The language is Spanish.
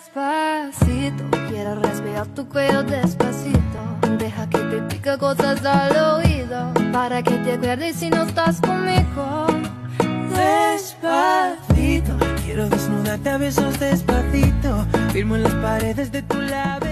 Despacito, quiero respirar tu cuello despacito. Deja que te pique cosas al oído, para que te acuerdes si no estás conmigo. Despacito, quiero desnudarte a besos despacito. Firmo en las paredes de tu laberinto